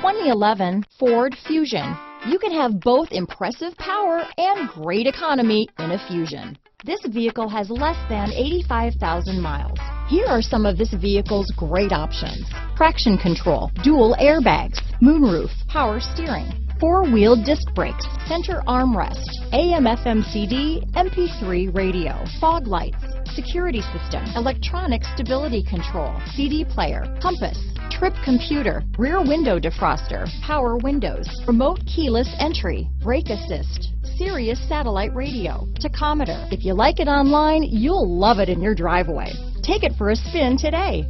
2011 Ford Fusion. You can have both impressive power and great economy in a Fusion. This vehicle has less than 85,000 miles. Here are some of this vehicle's great options. Traction control, dual airbags, moonroof, power steering, four-wheel disc brakes, center armrest, AM FM CD, MP3 radio, fog lights, security system, electronic stability control, CD player, compass, trip computer, rear window defroster, power windows, remote keyless entry, brake assist, Sirius satellite radio, tachometer. If you like it online, you'll love it in your driveway. Take it for a spin today.